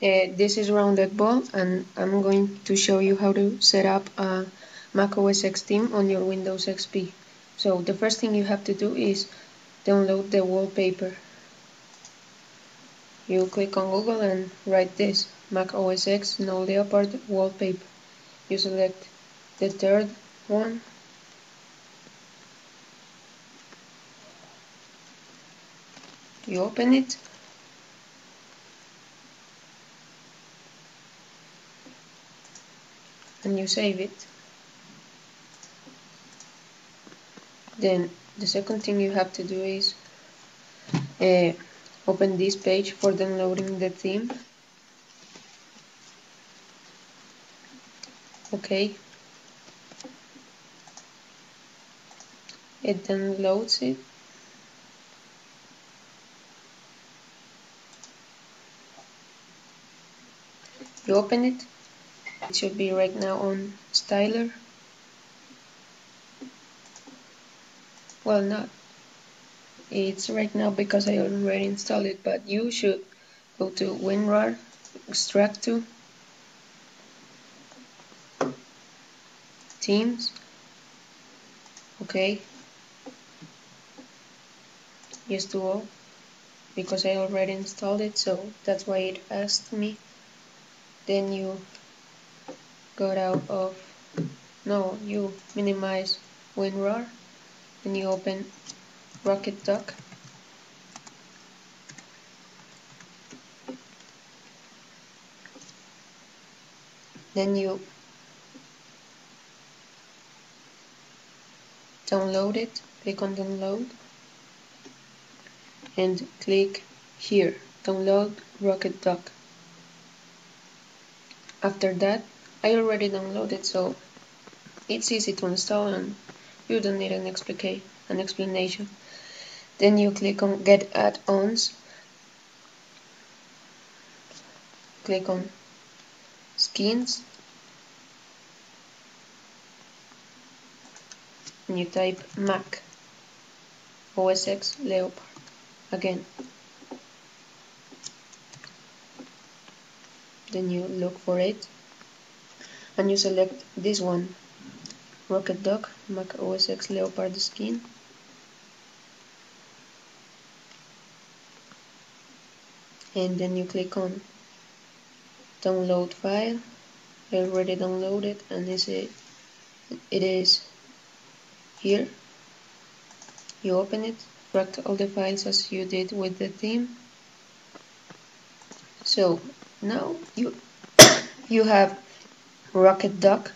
Uh, this is Rounded Ball and I'm going to show you how to set up a Mac OS X theme on your Windows XP. So the first thing you have to do is download the wallpaper. You click on Google and write this, Mac OS X Snow Leopard wallpaper. You select the third one. You open it and you save it. Then the second thing you have to do is uh, open this page for downloading the theme. Okay. It downloads it. You open it it should be right now on styler. Well not it's right now because I already installed it but you should go to WinRAR extract to Teams. Okay. Yes to all because I already installed it so that's why it asked me. Then you got out of no you minimize WinRAR and you open RocketDock. Then you download it click on download and click here download RocketDock. After that I already downloaded so it's easy to install and you don't need an, explica an explanation. Then you click on get add-ons, click on skins and you type Mac OS X Leopard again. Then you look for it and you select this one? RocketDock Mac OS X Leopard skin. And then you click on download file. I already downloaded and it's a, it is here. You open it extract all the files as you did with the theme. So now you you have rocket dock.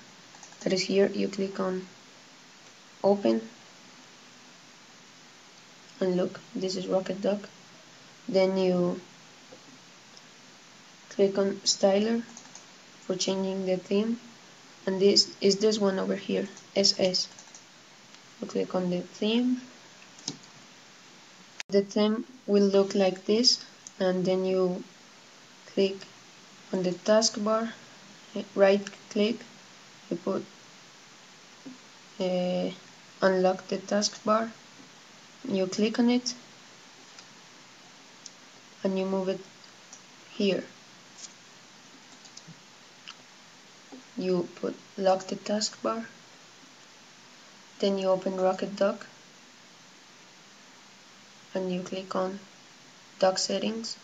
That is here. You click on open. And look this is rocket dock. Then you click on styler for changing the theme. And this is this one over here SS you click on the theme. The theme will look like this. And then you click on the taskbar right click you put uh, unlock the taskbar you click on it and you move it here. You put lock the taskbar then you open RocketDock and you click on dock settings